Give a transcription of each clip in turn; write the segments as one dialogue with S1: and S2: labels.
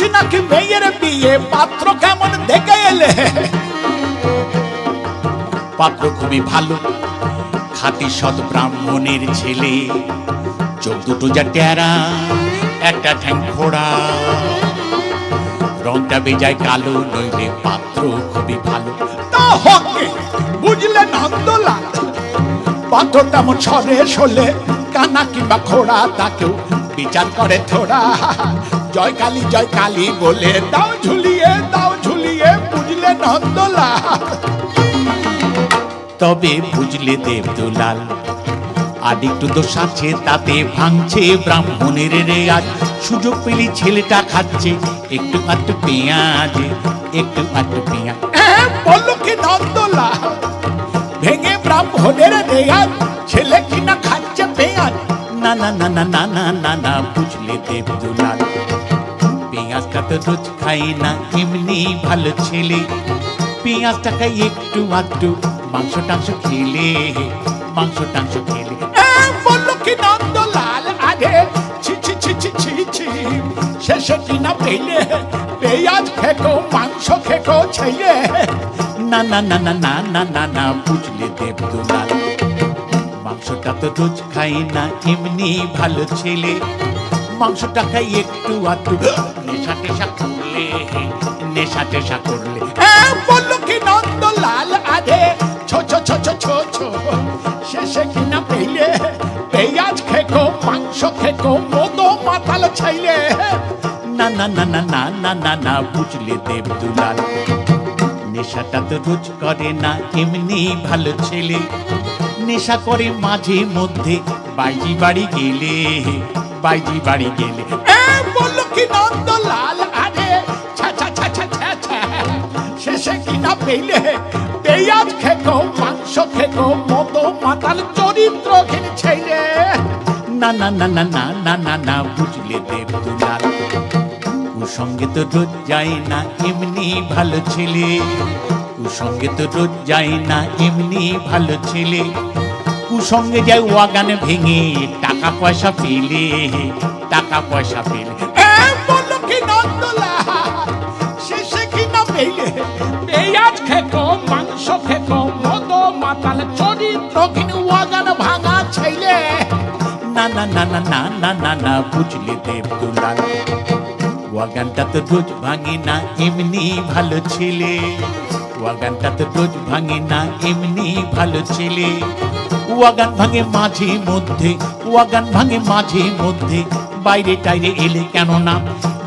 S1: শুনছি নাকি মেয়ের বিয়ে? পাত্র কেমন দেখে এলে? পাত্র খুবই ভালো। খাঁটি সৎ ব্রাহ্মণের ছেলে। চোখ দুটো যা টেরা একটা ঠ্যাং খোড়া রংটা বেজায় কালো, নইলে পাত্র খুবই ভালো। তা হকে, বুঝলে নন্দলাল পাত্র তেমন ছড়ে শোলে, কানা কিংবা খোড়া তাকেও বিচার করে থোড়া। জয় কালী জয় কালী বলে দাও ঝুলিয়ে দাও ঝুলিয়ে, বুঝলে নন্দলাল। তবে বুঝলে দেব দুলাল আর একটু দোষ আছে, তাতে ভাঙছে ব্রাহ্মণের রে আজ সুযোগ পেলি ছেলেটা খাচ্ছে, একটু আটটু পেঁয়াজ, একটু আটটু পেঁয়াজ। হ্যাঁ, বলল কি নন্দলাল, ভেঙে ব্রাহ্মণের রে আজ ছেলে কিনা খাচ্ছে পেঁয়াজ। না না না না না না না, বুঝলে দেবদুলাল। তো রোজ খাই না, এমনি ভালো ছেলে। পেঁয়াজটাকে একটু আধটু মাংস টাংস খেলে। মাংস টাংস খেলে মাংসটা তো রোজ খাই না, এমনি ভালো ছেলে। মাংসটা খাই একটু আধটু। নেশা করলে নেশা করলে। বলল কি নন্দলাল আরে ছো ছো ছো ছো ছো ছো। শেষে কিনা পেলে? পেঁয়াজ খেকো, মাংস খেকো মতো মাতাল ছাইলে। না না না না না না না না, বুঝলে দেবদুলাল। নেশাটা তো রোজ করে না, এমনি ভালো ছেলে। নেশা করে মাঝে মধ্যে, বাইজি বাড়ি গেলে। বাইজি বাড়ি গেলে। বলল কি নন্দলাল আরে শেষে কিনা পেলে, পেঁয়াজ খেকো মাংস খেকো মতো মাতাল চরিত্র ছেলে না না না না না না না না, বুঝলে দেবদুলাল। কুসঙ্গে তো রোজ যায় না এমনি ভালো ছেলে। তো রোজ যায় না এমনি ভালো ছেলে। কুসঙ্গে যায় ওয়াগান ভেঙে, টাকা পয়সা পেলে, টাকা পয়সা পেলে। ওয়াগানটা তো না, এমনি ভালো ছেলে। ওয়াগানটা তো রোজ ভাঙে না, এমনি ভালো ছেলে। ওয়াগান ভাঙে মাঝে মধ্যে ওয়াগান ভাঙে মাঝে মধ্যে, বাইরে টাইরে এলে কেন না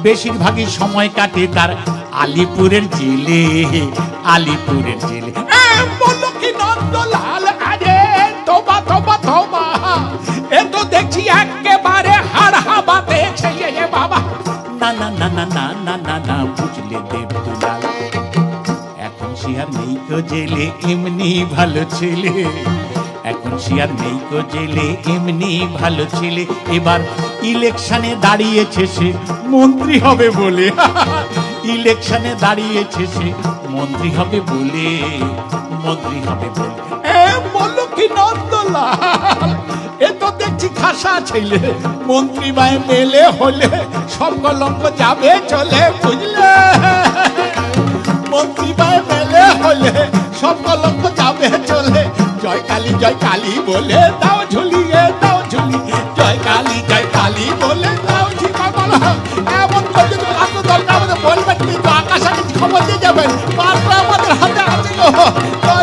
S1: বেশিরভাগই সময় কাটে তার আলিপুরের জেলে আলিপুরের জেলে। নন্দলাল তো দেখছি একেবারে হাড় হাবাতে বাবা। না না না না না না না না, বুঝলে দেবদুলাল, এখন সে আর নেই কো জেলে, এমনি ভালো ছেলে। সে আর নেই কো জেলে, এমনি ভালো ছেলে। এবার ইলেকশনে দাঁড়িয়েছে সে, মন্ত্রী হবে বলে। ইলেকশনে দাঁড়িয়েছে সে, মন্ত্রী হবে বলে, মন্ত্রী হবে বলে। কি নন্দলাল, এ তো দেখছি খাসা ছেলে। মন্ত্রী বাই মেলে হলে সব কলঙ্ক যাবে চলে, বুঝলে? মন্ত্রী বাই মেলে হলে সব কলঙ্ক জয় কালী জয় কালী বলে দাও ঝুলিয়ে দাও ঝুলি। জয় কালী জয় কালী বলে দাও ঝিমা বলো এমন করলে তো এত দরকার আমাদের বলবেন কিন্তু আকাশ খবর দিয়ে যাবেন। পাঁচটা আমাদের হাতে আছে জয়